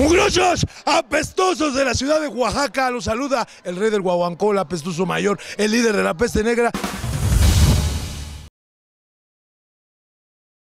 Mugrosos, apestosos de la ciudad de Oaxaca, los saluda el rey del Guaguancol, apestoso mayor, el líder de la peste negra.